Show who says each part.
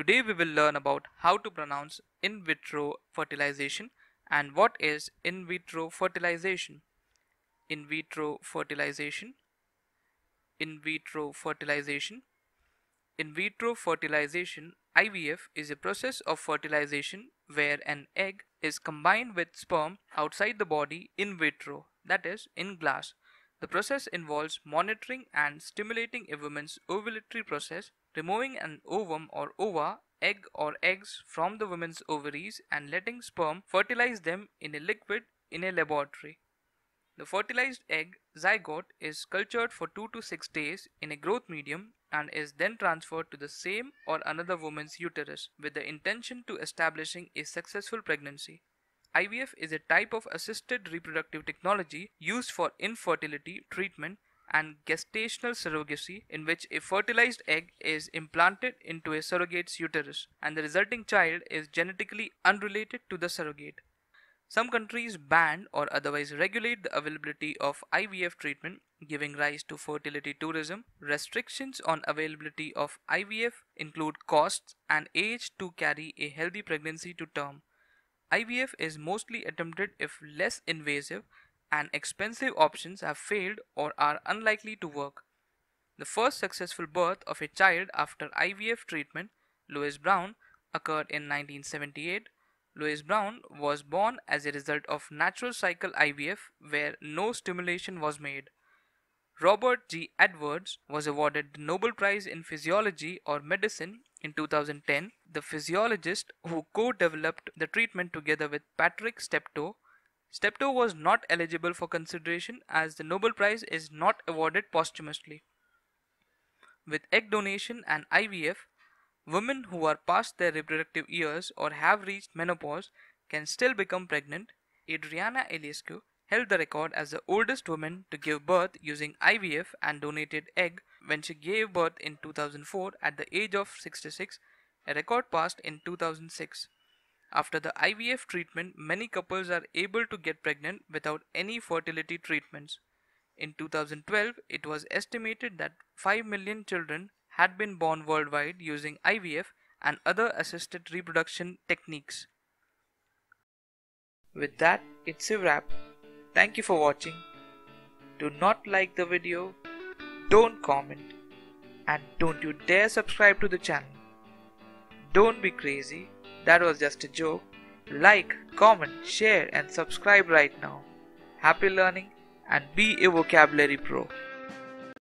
Speaker 1: Today we will learn about how to pronounce in vitro fertilization and what is in vitro fertilization. In vitro fertilization. In vitro fertilization. In vitro fertilization IVF is a process of fertilization where an egg is combined with sperm outside the body in vitro, that is, in glass. The process involves monitoring and stimulating a woman's ovulatory process, removing an ovum or ova, egg or eggs from the woman's ovaries and letting sperm fertilize them in a liquid in a laboratory. The fertilized egg zygote is cultured for 2 to 6 days in a growth medium and is then transferred to the same or another woman's uterus with the intention to establishing a successful pregnancy. IVF is a type of assisted reproductive technology used for infertility treatment and gestational surrogacy in which a fertilized egg is implanted into a surrogate's uterus and the resulting child is genetically unrelated to the surrogate. Some countries ban or otherwise regulate the availability of IVF treatment, giving rise to fertility tourism. Restrictions on availability of IVF include costs and age to carry a healthy pregnancy to term. IVF is mostly attempted if less invasive and expensive options have failed or are unlikely to work. The first successful birth of a child after IVF treatment, Louise Brown, occurred in 1978. Louise Brown was born as a result of natural cycle IVF where no stimulation was made. Robert G. Edwards was awarded the Nobel Prize in Physiology or Medicine in 2010, the physiologist who co-developed the treatment together with Patrick Steptoe. Steptoe was not eligible for consideration as the Nobel Prize is not awarded posthumously. With egg donation and IVF, women who are past their reproductive years or have reached menopause can still become pregnant. Adriana Iliescu held the record as the oldest woman to give birth using IVF and donated egg when she gave birth in 2004 at the age of 66, a record passed in 2006. After the IVF treatment, many couples are able to get pregnant without any fertility treatments. In 2012, it was estimated that 5 million children had been born worldwide using IVF and other assisted reproduction techniques. With that, it's a wrap. Thank you for watching. Do not like the video, don't comment, and don't you dare subscribe to the channel. Don't be crazy, that was just a joke. Like, comment, share and subscribe right now. Happy learning and be a vocabulary pro.